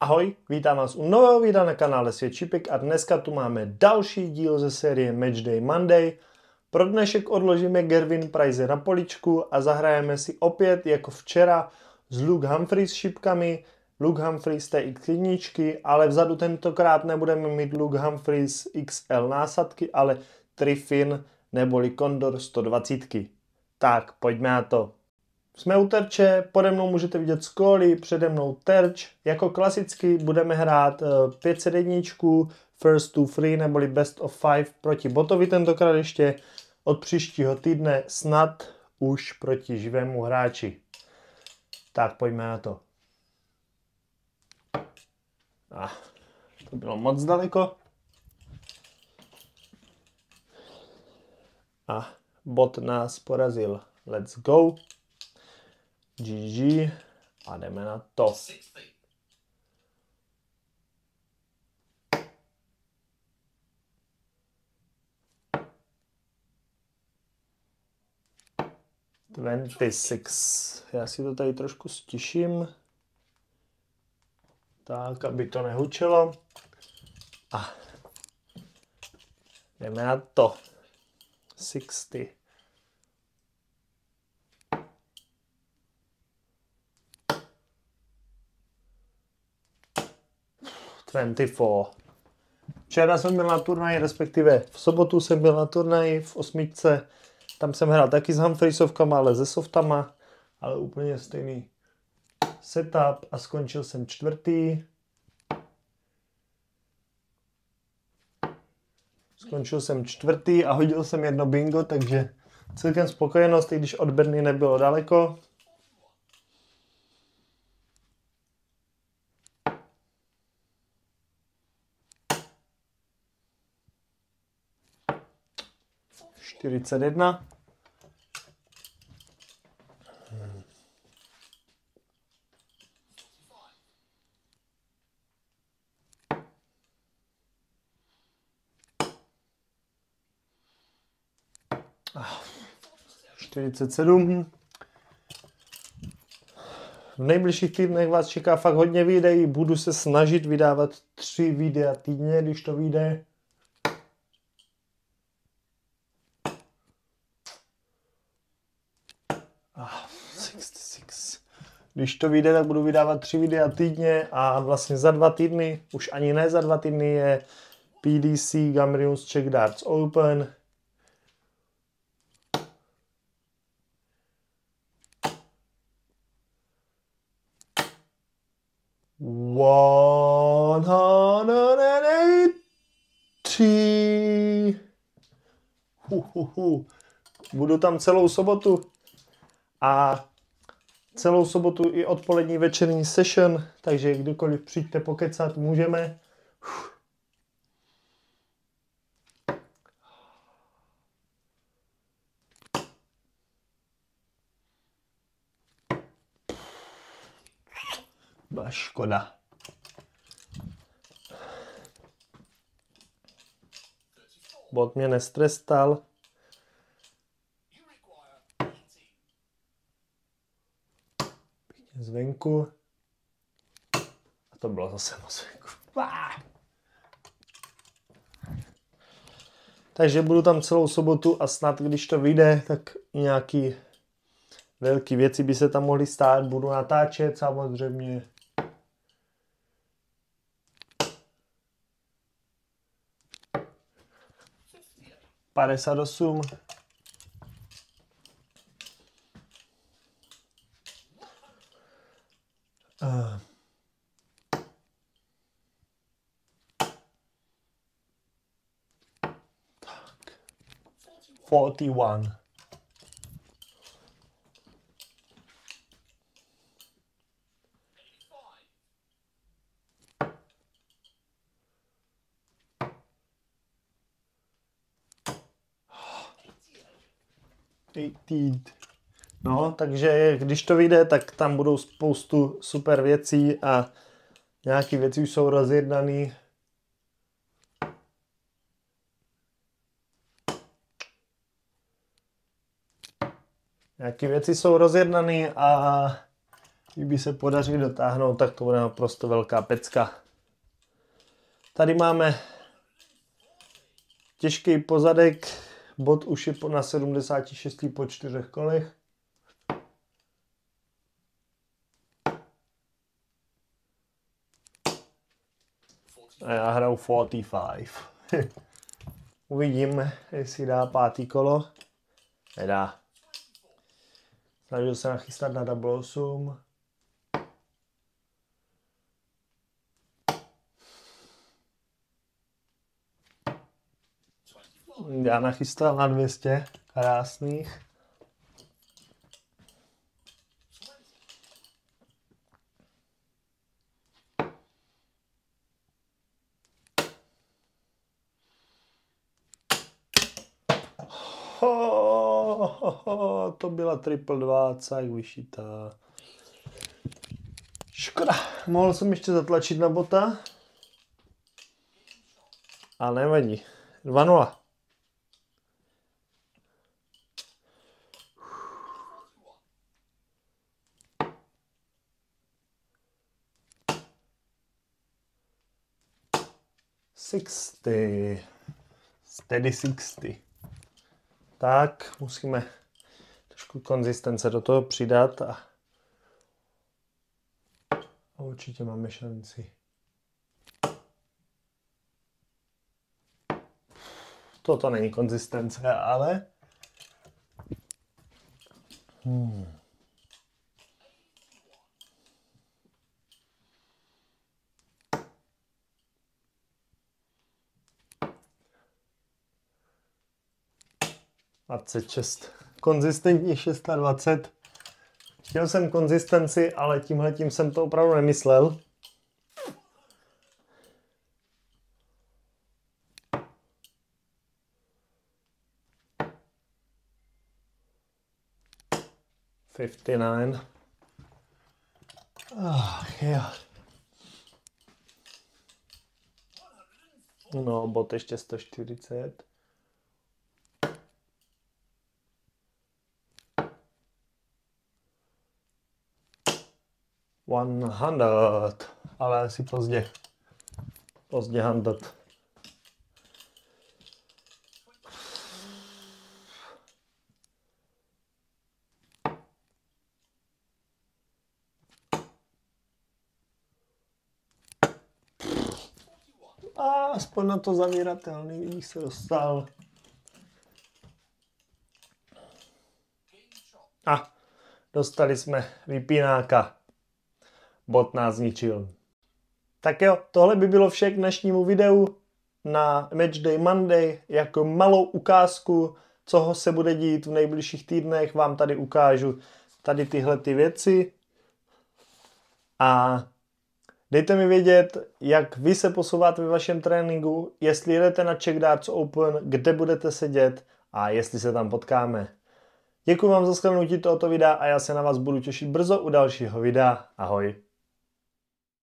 Ahoj, vítám vás u nového videa na kanále Svět Čipik a dneska tu máme další díl ze série Matchday Monday. Pro dnešek odložíme Gervin Price na poličku a zahrajeme si opět jako včera s Luke Humphries šipkami. Luke Humphries té X1, ale vzadu tentokrát nebudeme mít Luke Humphries XL násadky, ale Triffin neboli Condor 120. Tak, pojďme na to. Jsme u terče, pode mnou můžete vidět skoly, přede mnou terč. Jako klasicky budeme hrát 501, eh, first to free neboli best of 5 proti botovi tentokrát ještě od příštího týdne snad už proti živému hráči. Tak pojďme na to. Ah, to bylo moc daleko. A bot nás porazil. Let's go. GG a jdeme na to. Twenty six. Já si to tady trošku stiším. Tak, aby to nehučelo. A jdeme na to. 60. 24. Včera jsem byl na turnaji, respektive v sobotu jsem byl na turnaji v osmičce. Tam jsem hrál taky s Humphreysovkama, ale se softama, ale úplně stejný setup a skončil jsem čtvrtý. Skončil jsem čtvrtý a hodil jsem jedno bingo, takže celkem spokojenost, i když od Berny nebylo daleko. 41. Ah, 47. V nejbližších týdnech vás čeká fakt hodně videí. Budu se snažit vydávat tři videa týdně, když to vyjde. Když to vyjde, tak budu vydávat tři videa týdně a vlastně za dva týdny, už ani ne za dva týdny, je PDC Gamrius Czech Darts Open. One hundred and eighty. Budu tam celou sobotu a celou sobotu i odpolední večerní session, takže kdykoliv přijďte pokecat, můžeme. Byla škoda. Bot mě nestrestal. Zvenku. A to bylo zase moc zvenku. Takže budu tam celou sobotu a snad, když to vyjde, tak nějaký velký věci by se tam mohly stát. Budu natáčet samozřejmě. Padesát osm. Uh, tak. 41. Eighteen. No, takže když to vyjde, tak tam budou spoustu super věcí a nějaké věci už jsou rozjednané. Nějaké věci jsou rozjednané a kdyby se podaří dotáhnout, tak to bude naprosto velká pecka. Tady máme těžký pozadek, bod už je na 76 po čtyřech kolech. A já hraju 45. Uvidíme, jestli dá pátý kolo. Nedá. Snažil se nachystat na double 8. Já nachystal na 200 krásných. Ho, ho, ho, to byla triple 20, jak vyšitá. Škoda, mohl jsem ještě zatlačit na bota. Ale nevadí. 2-0. Sixty. Steady sixty. Tak, musíme trošku konzistence do toho přidat a, určitě máme šanci. Toto není konzistence, ale... Hmm. A C6. Konzistentní 620. Chtěl jsem konzistenci, ale tímhle tím jsem to opravdu nemyslel. Fifty nine. Ach, jo. No, bot ještě 140. One hundred, ale asi pozdě. Pozdě hundred. A aspoň na to zavíratelný, když se dostal. A dostali jsme vypínáka. Bot nás zničil. Tak jo, tohle by bylo vše k dnešnímu videu na Matchday Monday. Jako malou ukázku, co se bude dít v nejbližších týdnech, vám tady ukážu tady tyhle ty věci. A Dejte mi vědět, jak vy se posouváte ve vašem tréninku, jestli jedete na Czech Darts Open, kde budete sedět a jestli se tam potkáme. Děkuji vám za shlednutí tohoto videa a já se na vás budu těšit brzo u dalšího videa. Ahoj.